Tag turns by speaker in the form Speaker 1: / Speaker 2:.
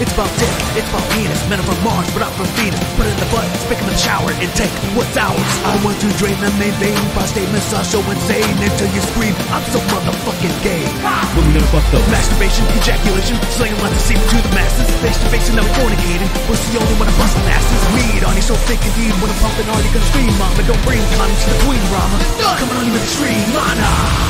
Speaker 1: It's about dick, it's about penis. Men are from Mars, but I'm from Venus. Put it in the butt, spit it in the shower, and take what's ours. I want to drain the main vein. my statements are so insane until you scream, I'm so motherfucking gay.
Speaker 2: Women gonna fuck though?
Speaker 1: Masturbation, ejaculation, slaying lots of semen to the masses. Face to face and never fornicating. What's the only one to bust the asses. Weed on you so thick and deep, When I'm pumping hard, you gonna scream, mama. Don't bring condoms to the queen, Rama. Coming on you with stream mana.